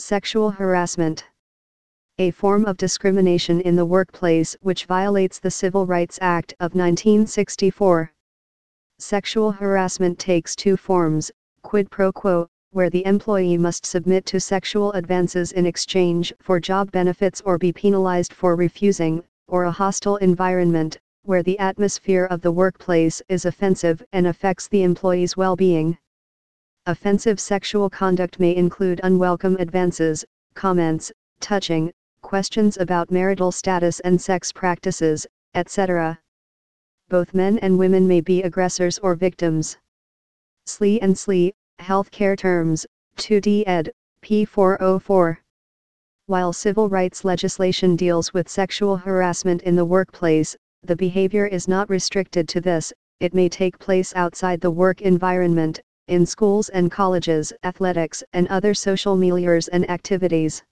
Sexual harassment. A form of discrimination in the workplace which violates the Civil Rights Act of 1964. Sexual harassment takes two forms, quid pro quo, where the employee must submit to sexual advances in exchange for job benefits or be penalized for refusing, or a hostile environment, where the atmosphere of the workplace is offensive and affects the employee's well-being. Offensive sexual conduct may include unwelcome advances, comments, touching, questions about marital status and sex practices, etc. Both men and women may be aggressors or victims. Slee and Slee, healthcare terms, 2D ed. P404. While civil rights legislation deals with sexual harassment in the workplace, the behavior is not restricted to this, it may take place outside the work environment, in schools and colleges, athletics, and other social milieus and activities.